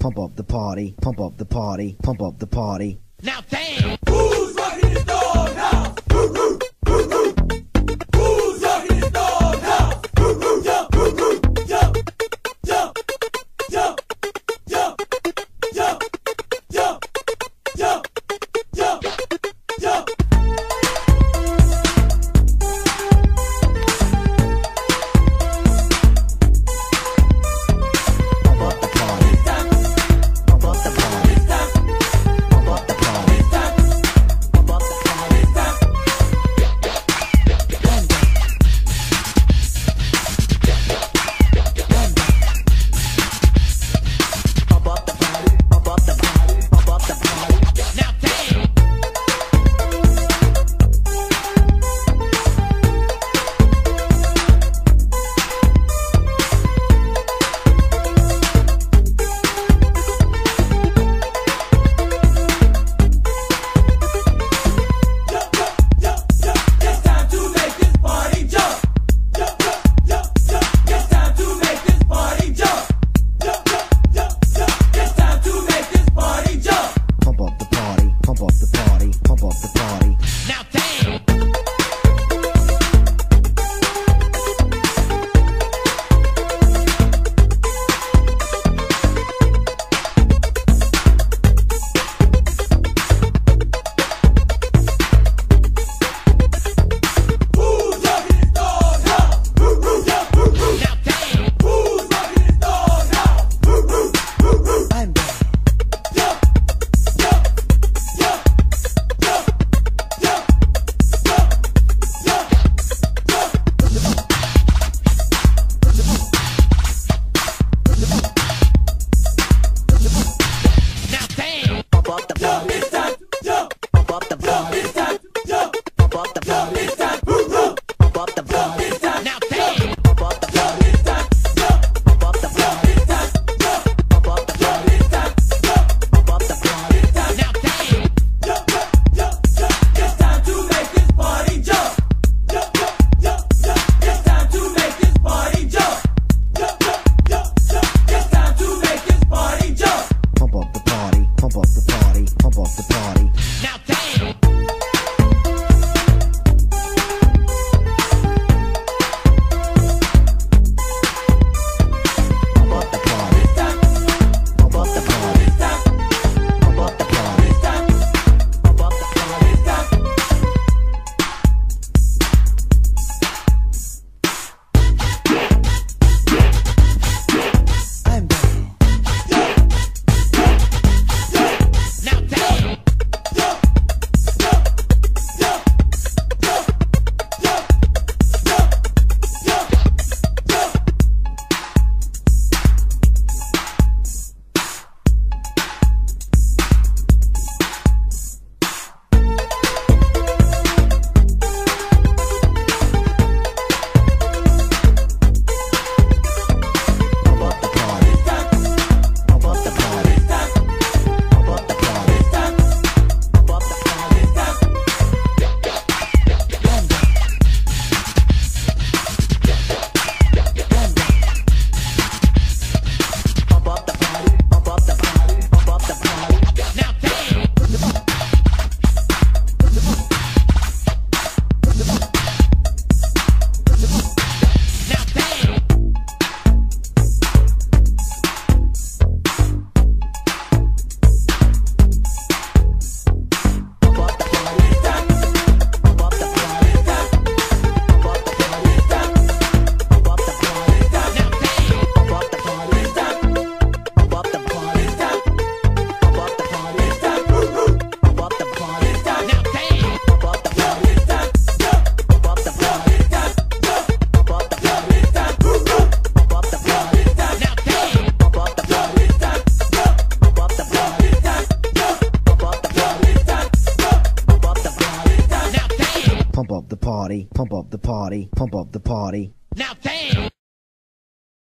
Pump up the party, pump up the party, pump up the party. Now damn! party, pump up the party, pump up the party. Now damn!